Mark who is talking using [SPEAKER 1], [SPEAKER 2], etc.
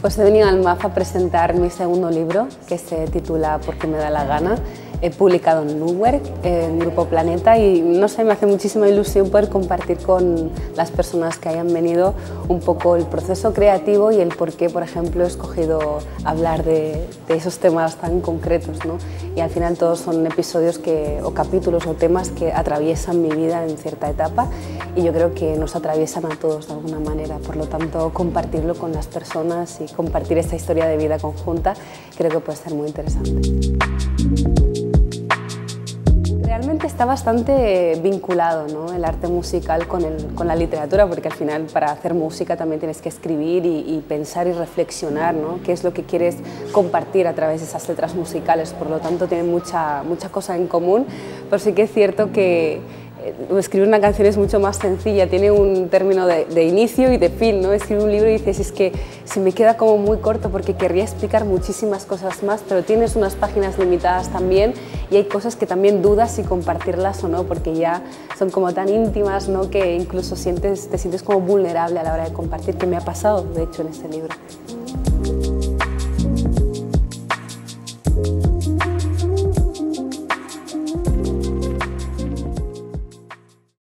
[SPEAKER 1] Pues he venido al MAF a presentar mi segundo libro, que se titula Porque me da la gana. He publicado en Newwork, en Grupo Planeta, y no sé, me hace muchísima ilusión poder compartir con las personas que hayan venido un poco el proceso creativo y el por qué, por ejemplo, he escogido hablar de, de esos temas tan concretos. ¿no? Y al final todos son episodios que, o capítulos o temas que atraviesan mi vida en cierta etapa y yo creo que nos atraviesan a todos de alguna manera. Por lo tanto, compartirlo con las personas y compartir esta historia de vida conjunta creo que puede ser muy interesante. Está bastante vinculado ¿no? el arte musical con, el, con, la literatura, porque al final para hacer música también tienes que escribir y, pensar y reflexionar ¿no? qué es lo que quieres compartir a través de esas letras musicales, por lo tanto tienen mucha, mucha cosa en común, pero sí que es cierto que escribir una canción es mucho más sencilla, tiene un término de, de, inicio y de fin, ¿no? Escribir un libro y dices, es que se me queda como muy corto porque querría explicar muchísimas cosas más, pero tienes unas páginas limitadas también y hay cosas que también dudas si compartirlas o no, porque ya son como tan íntimas, ¿no? Que incluso sientes, te sientes como vulnerable a la hora de compartir, que me ha pasado, de hecho, en este libro.